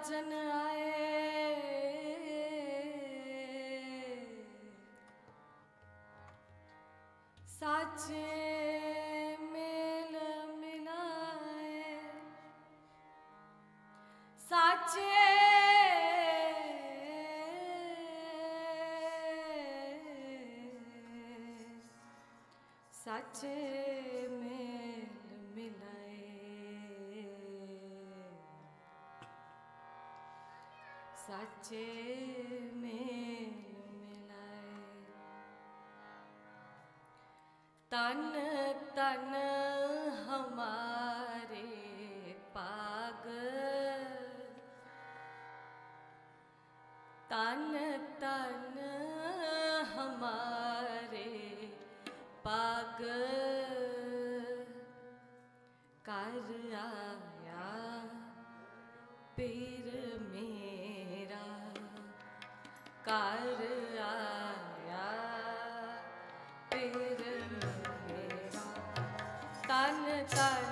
আছেন नाचे मेल मिलाए तन तन हमारे पाग। तन तन हमारे पाग। कर आया पीर ਕਰ ਆਇਆ ਤੇਰੇ ਮੇਰਾ ਤਨ ਤਨ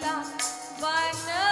Why not?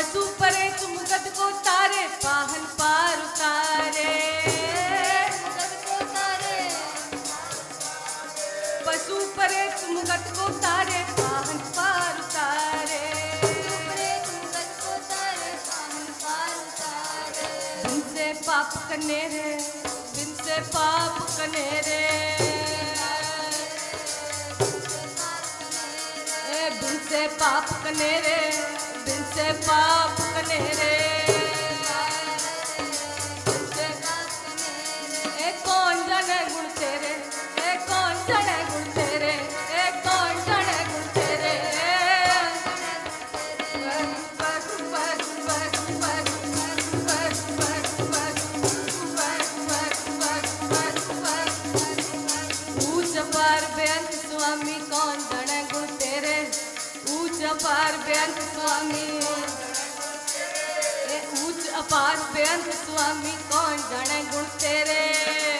पशु परे तुम गद को तारे, पाहन पार उतारे। पशु परे तुम गद को तारे, पाहन पार उतारे। बिनसे पाप कने रे बिनसे पाप कने रे से पाप कने रे से पाप कनेरे ਅਪਾਰ ਬੇਅੰਤ ਸੁਆਮੀ। ਇਹ ਉੱਚ ਅਪਾਰ ਬੇਅੰਤ ਸੁਆਮੀ ਕੌਣ ਜਾਣੇ ਗੁਣ ਤੇਰੇ?